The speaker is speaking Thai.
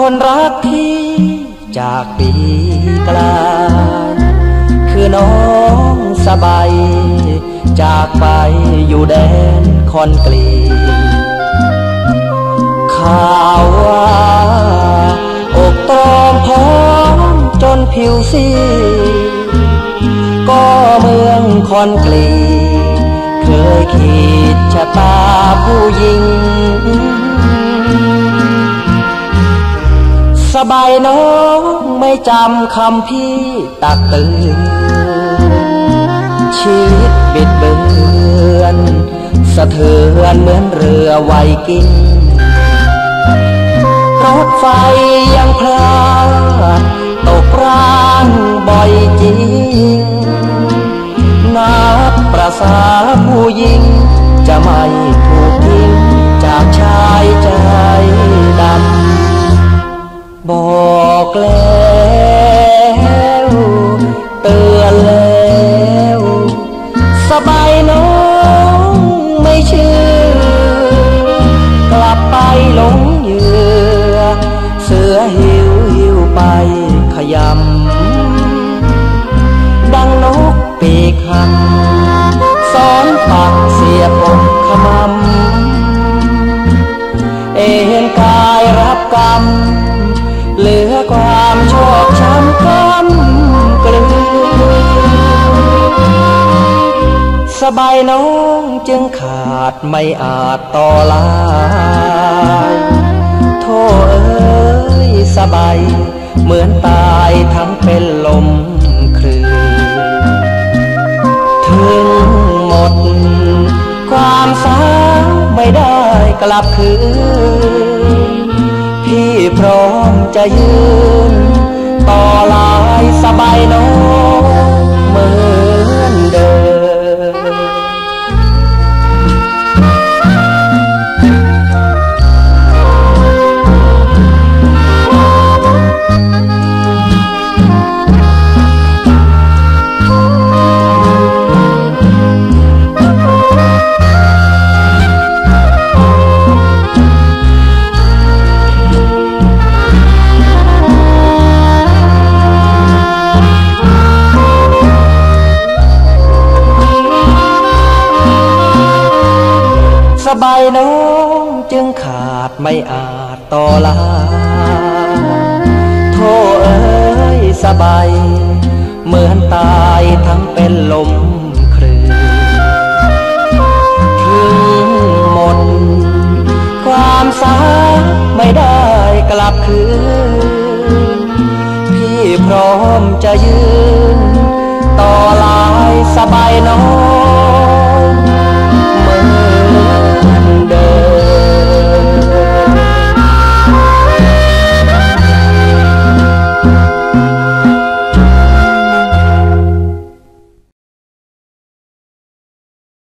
คนรักที่จากปีกลาย คือน้องสบาย จากไปอยู่แดนคอนกรีข่าวว่าอกตรอมพร้อมจนผิวซีก็เมืองคอนกรี เคยขีดชะตาผู้หญิง สบายน้องไม่จำคำพี่ตักเตือนชีวิตบิดเบือนสะเทือนเหมือนเรือไวกิ้งรถไฟยังพลาดตกร่างบ่อยจริงนับประสาผู้หญิงจะไม่ถูกทิ้งจากชาย สบายน้องไม่เชื่อกลับไปหลงเหยื่อ เสือหิวหิวไปขยำ ดังนกปีกหักสอนปักเสียบกขมำ เอ็นกายรับกรรม บายน้องจึงขาดไม่อาจต่อลายโทษเอ้ยสบาย เหมือนตายทั้งเป็นลมคลืนถึงหมด ความสาไม่ได้กลับคืน พี่พร้อมจะยืน ต่อลายสบายน้อง สบายน้องจึงขาดไม่อาจต่อลาโทเอ้ยสบาย เหมือนตายทั้งเป็นลมคลืนถึงหมด ความสาไม่ได้กลับคืน พี่พร้อมจะยืน ต่อลายสบายน้อง